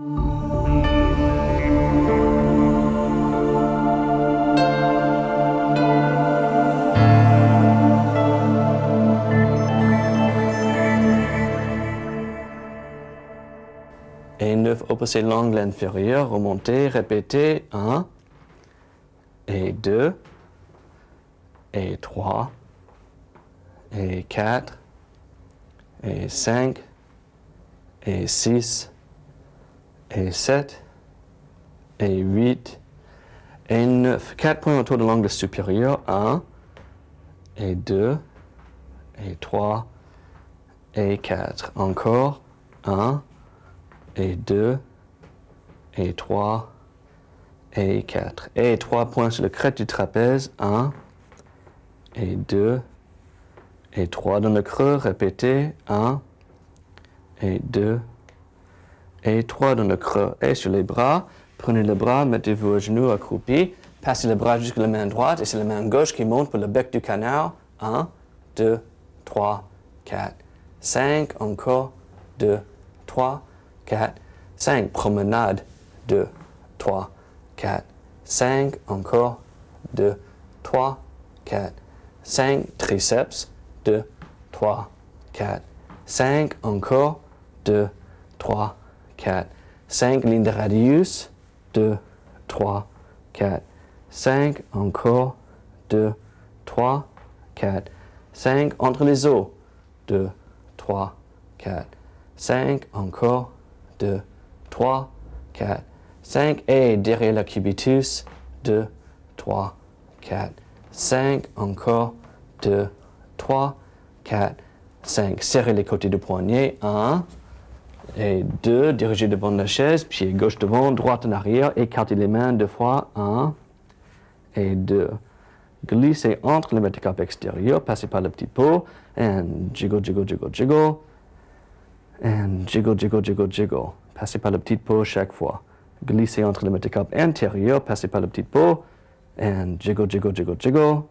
Et 9, opposez l'angle inférieur, remontez, répétez. 1 et 2 et 3 et 4 et 5 et 6 et 7 et 8 et 9. 4 points autour de l'angle supérieur. 1 et 2 et 3 et 4. Encore 1 et 2 et 3 et 4. Et 3 points sur le crête du trapèze. 1 et 2 et 3 dans le creux. Répétez. 1 et 2 et 3 dans le creux. Et sur les bras, prenez le bras, mettez-vous à genoux accroupi. Passez le bras jusqu'à la main droite et c'est la main gauche qui monte pour le bec du canard. 1, 2, 3, 4, 5. Encore 2, 3, 4, 5. Promenade. 2, 3, 4, 5. Encore 2, 3, 4, 5. Triceps. 2, 3, 4, 5. Encore 2, 3, 4, 5. Ligne de radius. 2, 3, 4, 5. Encore 2, 3, 4, 5. Entre les os. 2, 3, 4, 5. Encore 2, 3, 4, 5. Et derrière la cubitus. 2, 3, 4, 5. Encore 2, 3, 4, 5. Serrez les côtés du poignet. 1 et 2. Dirigez devant la chaise. Pied gauche devant, droite en arrière. Écartez les mains deux fois. 1 et 2. Glissez entre le métacarpe extérieur. Passez par le petit pot. And jiggle, jiggle, jiggle, jiggle. And jiggle, jiggle, jiggle, jiggle. Passez par le petit pot chaque fois. Glissez entre le métacarpe intérieur. Passez par le petit pot. And jiggle, jiggle, jiggle, jiggle.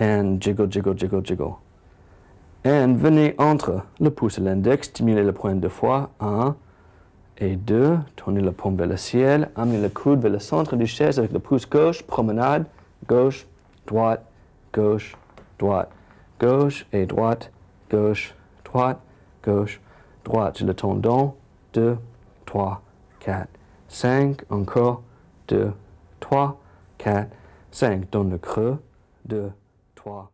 And jiggle, jiggle, jiggle, jiggle. And venez entre le pouce et l'index, stimulez le point deux fois. 1 et 2. Tournez le paume vers le ciel. Amenez le coude vers le centre du chaise avec le pouce gauche. Promenade. Gauche, droite, gauche, droite, gauche et droite, gauche, droite, gauche, droite. Sur le tendon. 2, 3, 4, 5. Encore. 2, 3, 4, 5. Dans le creux. 2, 3,